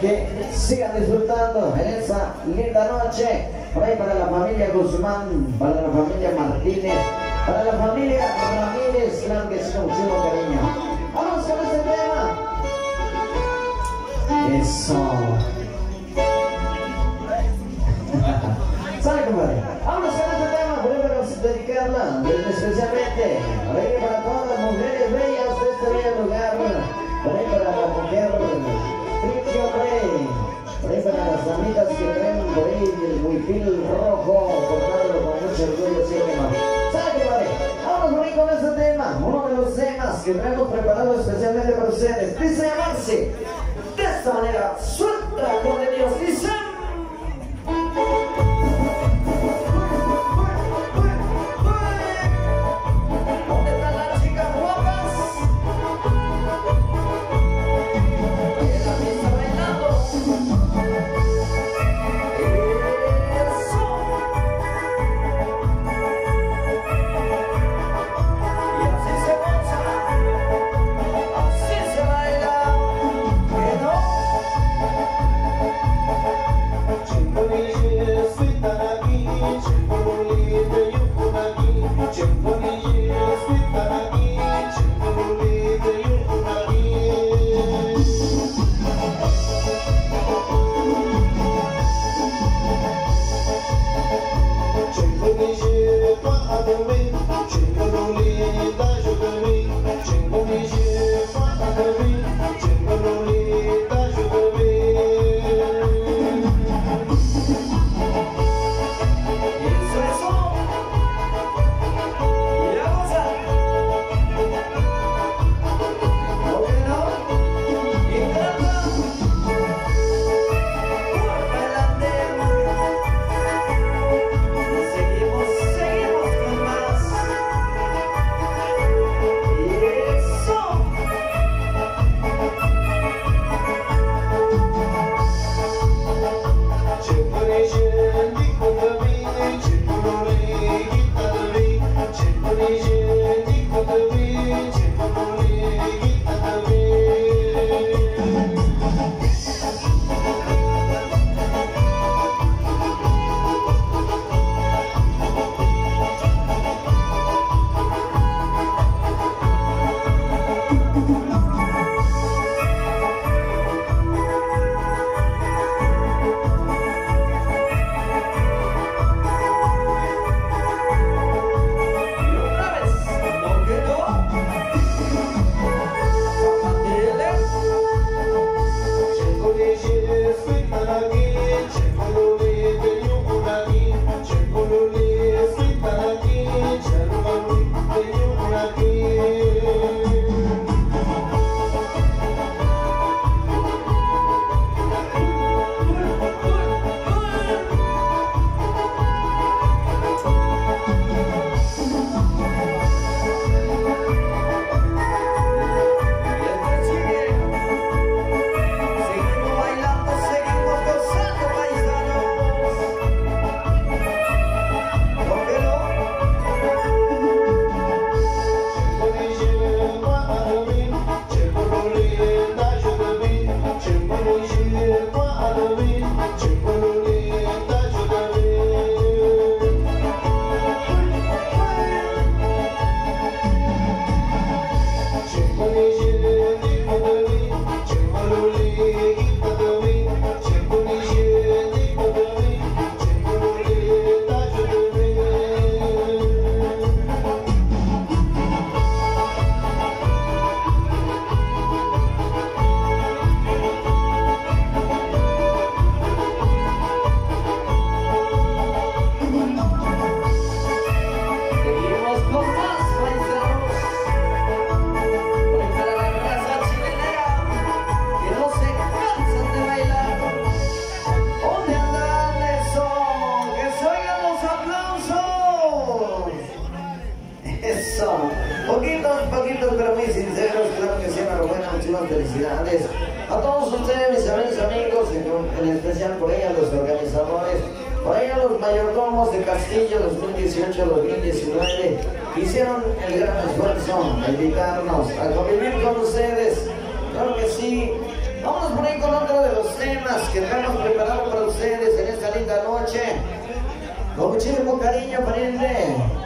que sigan disfrutando en esa linda noche. Para la familia Guzmán, para la familia Martínez, para la familia Ramírez, claro que muchísimo cariño. Vamos con este tema. Eso. Sale, compadre. Vamos con este tema, podemos dedicarla especialmente huipil rojo, portándolo con mucho orgullo, sí que no. Sale, compadre. Vamos ahí con este tema, uno de los temas que traemos preparado especialmente para ustedes. Dice llamarse de esta manera, 不明，寻个努力在这。Eso. Poquitos, poquitos, pero muy sinceros. Claro que sí, enhorabuena, muchísimas felicidades. A todos ustedes, mis amigos, amigos, en, especial por ahí a los organizadores, por ahí a los mayordomos de Castillo 2018-2019, hicieron el gran esfuerzo de invitarnos a convivir con ustedes. Claro que sí. Vamos por ahí con otro de los temas. que tenemos preparado para ustedes en esta linda noche. Con muchísimo cariño para irle